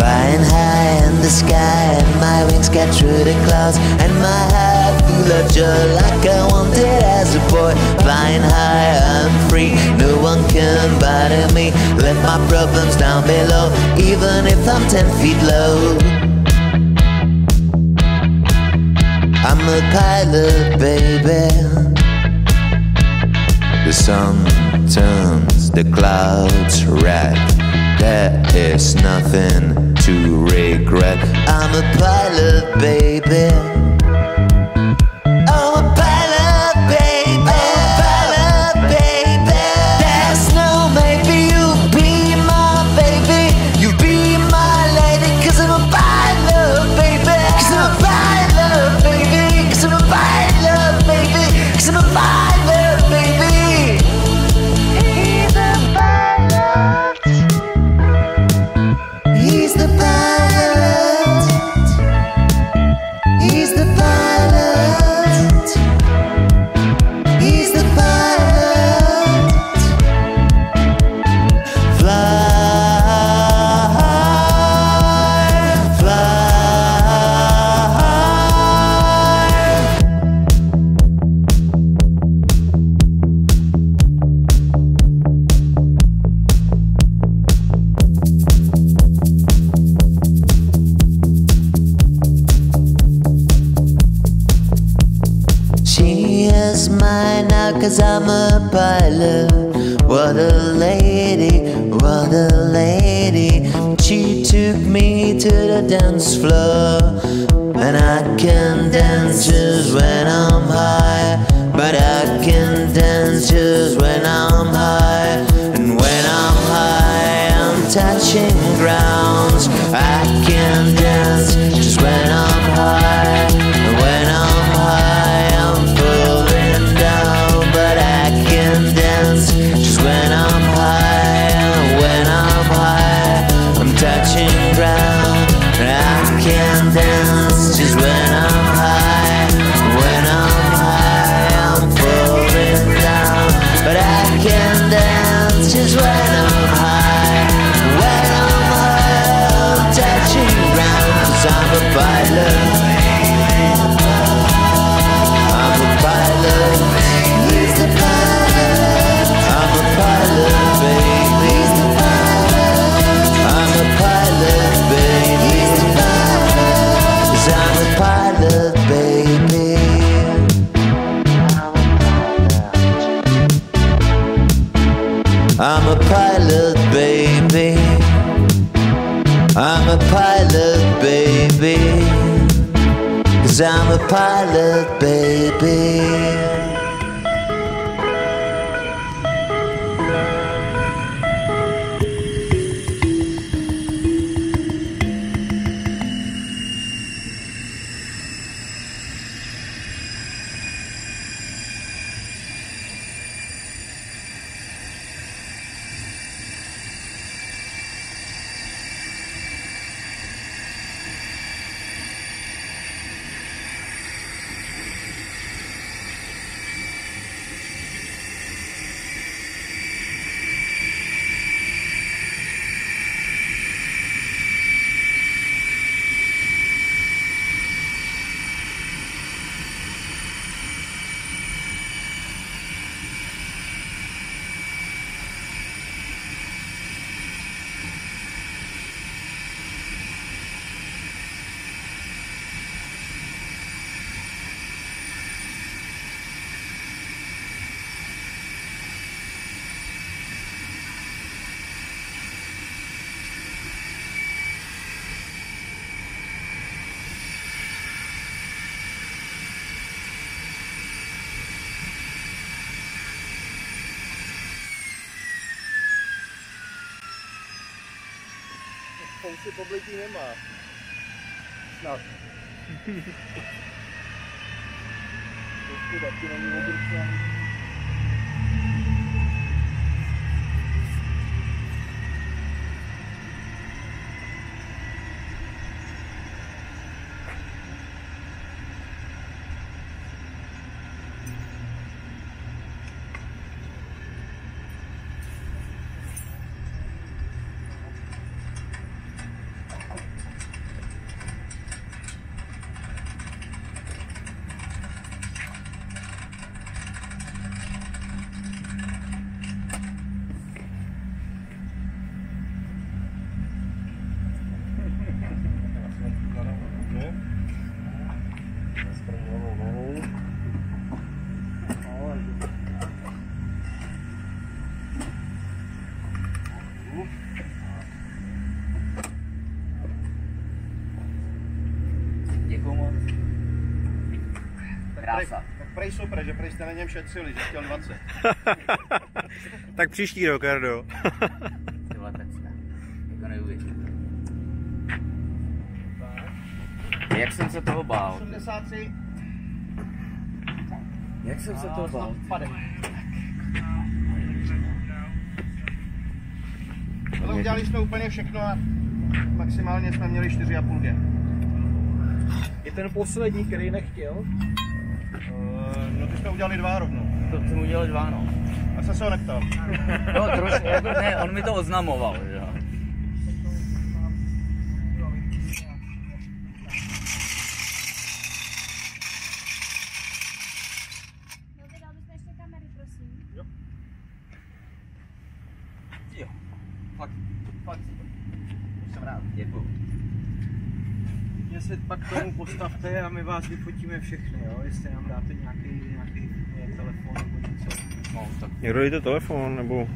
Flying high in the sky, and my wings get through the clouds, and my heart full of joy like I wanted as a boy. Flying high, I'm free, no one can bother me. Let my problems down below, even if I'm ten feet low. I'm a pilot, baby. The sun turns the clouds red. There is nothing to regret. I'm a pilot, baby. Is mine now cause I'm a pilot. What a lady, what a lady. She took me to the dance floor. And I can dance just when I'm high. But I can dance just when I'm I'm a pilot, baby. Cause I'm a pilot, baby. Fousy poblití nemá. Snad. Trošku taky není obrčený. Krása. Tak prej super, že prej jste na něm šetřili, že chtěl 20. tak příští rok. Ty vole, to neuvěřitelné. Jak jsem se toho bál? 83. Jak jsem se toho bál? Ale udělali jsme úplně všechno a maximálně jsme měli 4,5 G. Je ten poslední, který nechtěl. Uh, no ty jsme udělali dva rovnou. To jsem udělal dva, no. A jsem se ho neptal. No, trošku, jako, ne, on mi to oznamoval, že jo. Fakt, fakt super. Jsem rád. Děkuju. Mě se pak k tomu postavte a my vás vyfotíme všechny, jo? Jestli nám dáte nějaký, nějaký eh, telefon nebo něco. No, tak Někdo dejte telefon, nebo